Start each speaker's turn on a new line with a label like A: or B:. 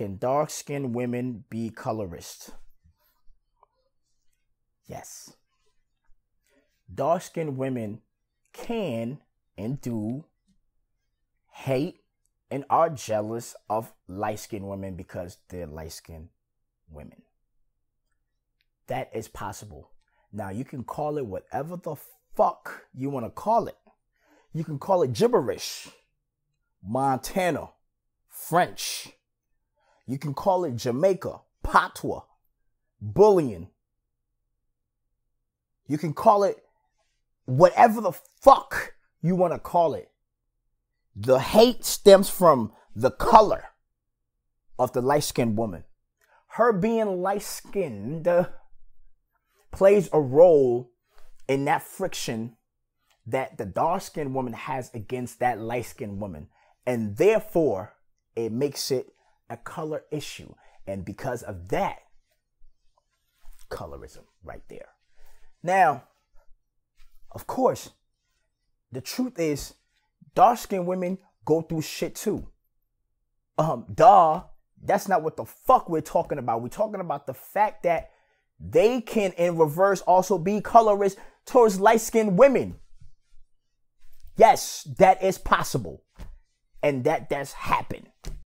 A: can dark skinned women be colorist? Yes. Dark skinned women can and do hate and are jealous of light skinned women because they're light skinned women. That is possible. Now, you can call it whatever the fuck you want to call it. You can call it gibberish, Montana, French. You can call it Jamaica, patois, bullying. You can call it whatever the fuck you want to call it. The hate stems from the color of the light skinned woman. Her being light skinned plays a role in that friction that the dark skinned woman has against that light skinned woman. And therefore, it makes it a color issue. And because of that, colorism right there. Now, of course, the truth is, dark skinned women go through shit too. Um, duh, that's not what the fuck we're talking about. We're talking about the fact that they can, in reverse, also be colorist towards light skinned women. Yes, that is possible. And that does happen.